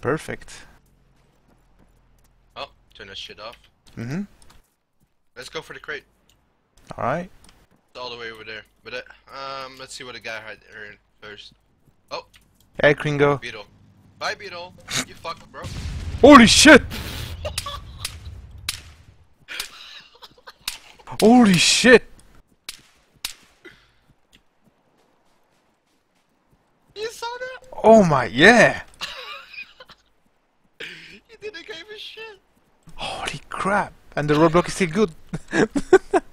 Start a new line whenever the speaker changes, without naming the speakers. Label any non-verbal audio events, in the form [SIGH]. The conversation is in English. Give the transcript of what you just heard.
Perfect.
Oh, turn that shit off.
Mm-hmm.
Let's go for the crate.
Alright.
It's all the way over there. But uh, um, let's see what the guy had earned first. Oh,
Hey, Kringo.
Beetle. Bye, Beetle. you fucked, bro.
Holy shit! [LAUGHS] Holy shit!
You saw that?
Oh my, yeah!
He didn't give a shit.
Holy crap! And the roadblock is still good. [LAUGHS]